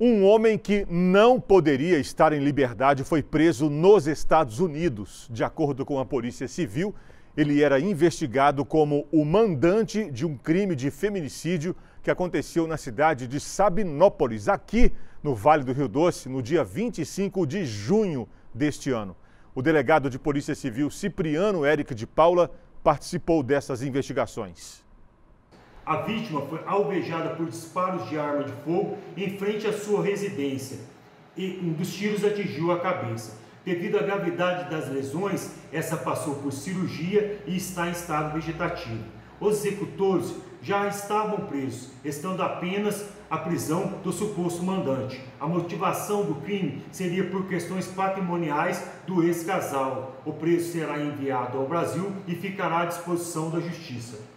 Um homem que não poderia estar em liberdade foi preso nos Estados Unidos. De acordo com a Polícia Civil, ele era investigado como o mandante de um crime de feminicídio que aconteceu na cidade de Sabinópolis, aqui no Vale do Rio Doce, no dia 25 de junho deste ano. O delegado de Polícia Civil Cipriano Eric de Paula participou dessas investigações. A vítima foi alvejada por disparos de arma de fogo em frente à sua residência e um dos tiros atingiu a cabeça. Devido à gravidade das lesões, essa passou por cirurgia e está em estado vegetativo. Os executores já estavam presos, estando apenas a prisão do suposto mandante. A motivação do crime seria por questões patrimoniais do ex-casal. O preso será enviado ao Brasil e ficará à disposição da Justiça.